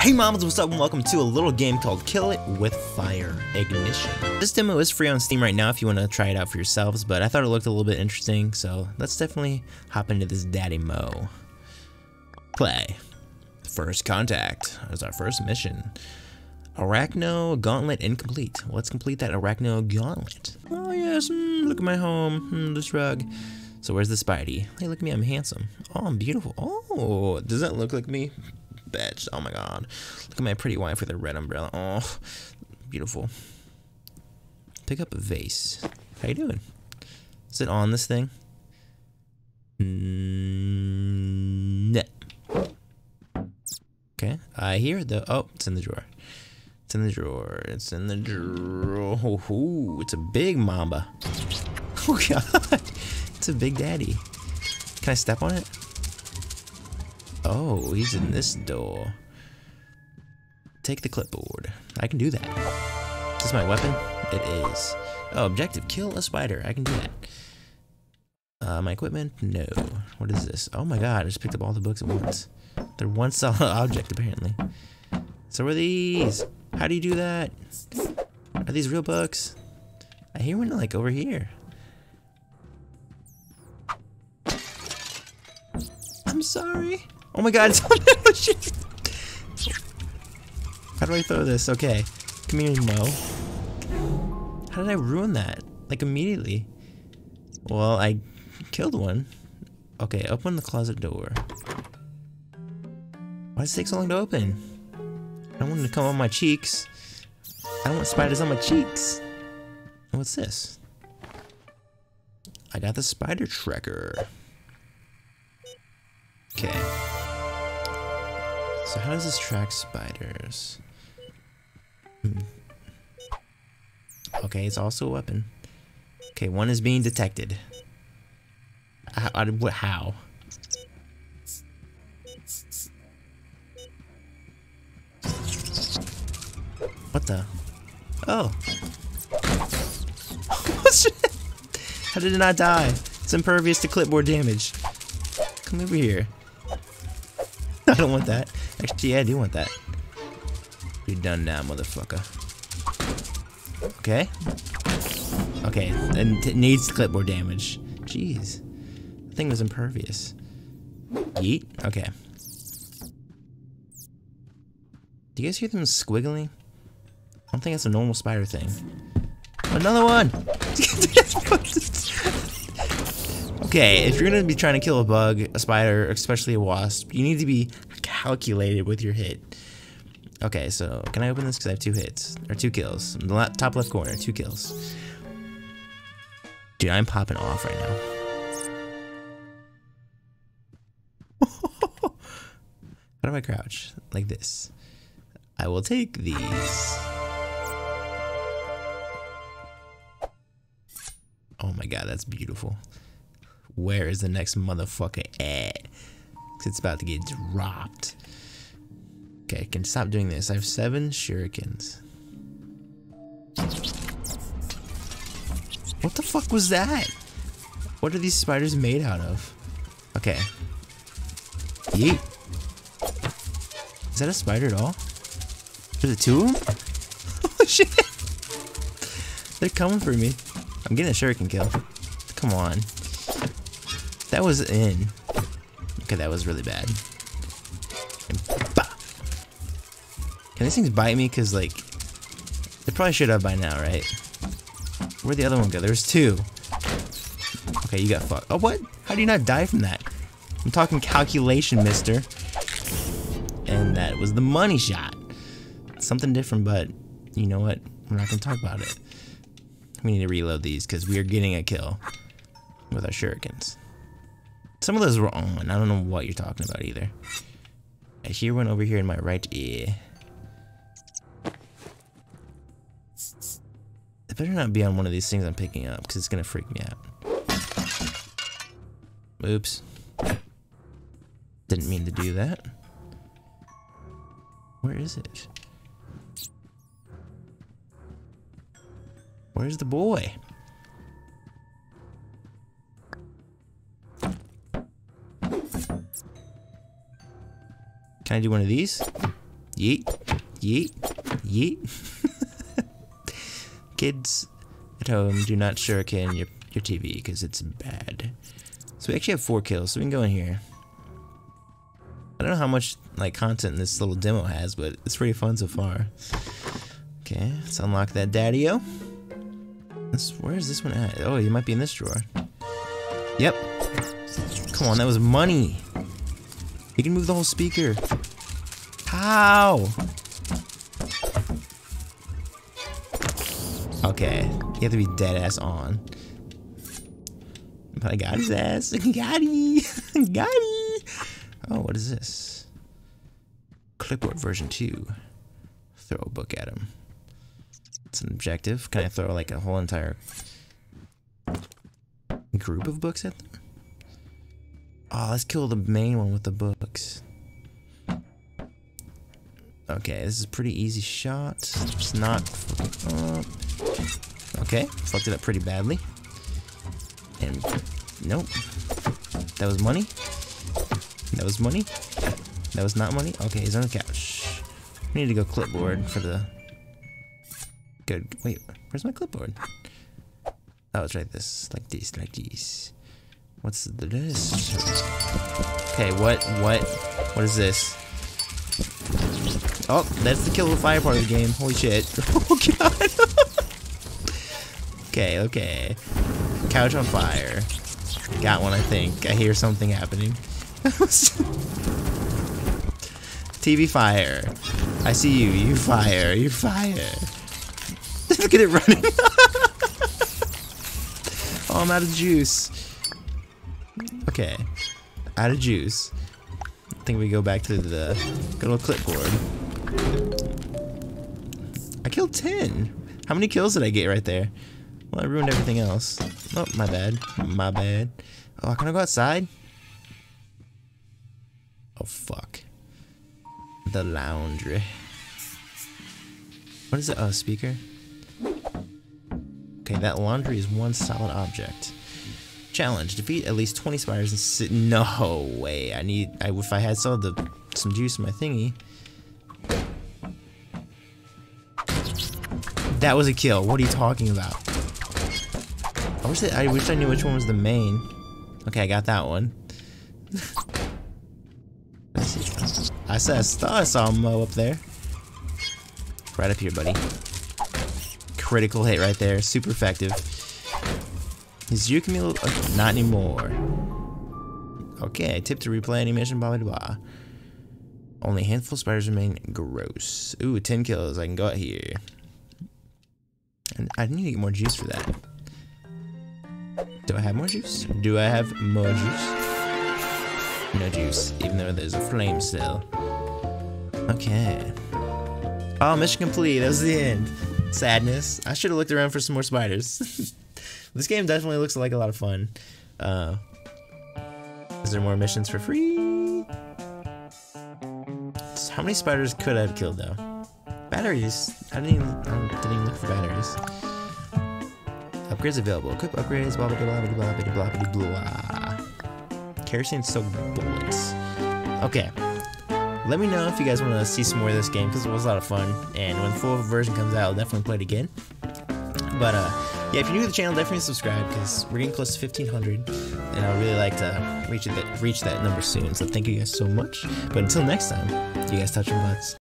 Hey mamas, what's up and welcome to a little game called Kill It With Fire Ignition. This demo is free on Steam right now if you want to try it out for yourselves, but I thought it looked a little bit interesting, so let's definitely hop into this daddy mo. Play. First contact is our first mission. Arachno Gauntlet incomplete. Let's complete that Arachno Gauntlet. Oh yes, mm, look at my home, mm, this rug. So where's the Spidey? Hey, look at me, I'm handsome. Oh, I'm beautiful. Oh, does that look like me? Bitch. Oh my god. Look at my pretty wife with a red umbrella. Oh, beautiful. Pick up a vase. How you doing? Is it on this thing? No. Okay, I hear the. Oh, it's in the drawer. It's in the drawer. It's in the drawer. Oh, it's a big mamba. Oh god, it's a big daddy. Can I step on it? Oh, he's in this door. Take the clipboard. I can do that. Is this my weapon? It is. Oh, objective, kill a spider. I can do that. Uh, my equipment? No. What is this? Oh my god, I just picked up all the books at once. They're one solid object, apparently. So are these? How do you do that? Are these real books? I hear one like over here. I'm sorry. Oh my god. How do I throw this? Okay. Come here. How did I ruin that? Like immediately. Well, I killed one. Okay, open the closet door. Why does it take so long to open? I don't want to come on my cheeks. I don't want spiders on my cheeks. What's this? I got the spider tracker. Okay. So how does this track spiders? Hmm. Okay, it's also a weapon. Okay, one is being detected. How? how? What the? Oh. How did it not die? It's impervious to clipboard damage. Come over here. I don't want that. Actually, yeah, I do want that. You're done now, motherfucker. Okay. Okay, and it needs clipboard damage. Jeez. The thing was impervious. Yeet? Okay. Do you guys hear them squiggling? I don't think that's a normal spider thing. Another one! okay, if you're gonna be trying to kill a bug, a spider, especially a wasp, you need to be calculated with your hit. Okay, so can I open this? Because I have two hits. Or two kills. In the top left corner, two kills. Dude, I'm popping off right now. How do I crouch? Like this. I will take these. Oh my god, that's beautiful. Where is the next motherfucker at? It's about to get dropped. Okay, I can stop doing this. I have seven shurikens. What the fuck was that? What are these spiders made out of? Okay. Yeet. Is that a spider at all? There's a two of them? oh shit! They're coming for me. I'm getting a shuriken kill. Come on. That was in. Okay, that was really bad. Can these things bite me? Because, like, they probably should have by now, right? Where'd the other one go? There's two. Okay, you got fucked. Oh, what? How do you not die from that? I'm talking calculation, mister. And that was the money shot. Something different, but you know what? We're not going to talk about it. We need to reload these because we are getting a kill with our shurikens. Some of those were on. I don't know what you're talking about either. I hear one over here in my right ear. It better not be on one of these things I'm picking up, because it's going to freak me out. Oops. Didn't mean to do that. Where is it? Where's the boy? Can I do one of these? Yeet. Yeet. Yeet. Kids at home, do not shuriken your, your TV because it's bad. So we actually have four kills, so we can go in here. I don't know how much like content this little demo has, but it's pretty fun so far. Okay, let's unlock that daddy-o. Where is this one at? Oh, it might be in this drawer. Yep. Come on, that was money. You can move the whole speaker. How? Okay, you have to be dead ass on. I got his ass. got he. got he. Oh, what is this? Clipboard version 2. Throw a book at him. It's an objective. Can I throw like a whole entire group of books at them? Oh, let's kill the main one with the books. Okay, this is pretty easy shot. It's not. Uh, okay, fucked it up pretty badly. And nope. That was money. That was money. That was not money. Okay, he's on the couch. We need to go clipboard for the good. Wait, where's my clipboard? Oh, it's right this, like this, like this. What's this? Okay, what, what, what is this? Oh, that's the kill with fire part of the game. Holy shit. Oh god. okay, okay. Couch on fire. Got one, I think. I hear something happening. TV fire. I see you. You fire. You fire. Look at it running. oh, I'm out of juice. Okay. Out of juice. I think we go back to the good old clipboard. I killed 10. How many kills did I get right there? Well, I ruined everything else. Oh, my bad. My bad. Oh, can I go outside? Oh, fuck. The laundry. What is it? Oh, speaker? Okay, that laundry is one solid object. Challenge: defeat at least 20 spiders and sit. No way! I need. I if I had some of the some juice in my thingy. That was a kill. What are you talking about? I wish that, I wish I knew which one was the main. Okay, I got that one. I said I thought I saw Mo up there. Right up here, buddy. Critical hit right there. Super effective. Is Yukimil... Okay, not anymore. Okay, tip to replay animation, blah, blah, blah. Only a handful spiders remain. Gross. Ooh, 10 kills. I can go out here. And I need to get more juice for that. Do I have more juice? Do I have more juice? No juice, even though there's a flame still. Okay. Oh, mission complete. That was the end. Sadness. I should have looked around for some more spiders. this game definitely looks like a lot of fun. Uh, is there more missions for free? How many spiders could I have killed though? Batteries. I didn't even, I didn't even look for batteries. Upgrades available. Equip upgrades. Blah blah blah blah blah blah blah blah. blah. Kerosene soaked bullets. Okay. Let me know if you guys want to see some more of this game because it was a lot of fun. And when the full version comes out, I'll definitely play it again. But uh, yeah, if you're new to the channel, definitely subscribe because we're getting close to 1500, and I'd really like to reach that reach that number soon. So thank you guys so much. But until next time, you guys touch your butts.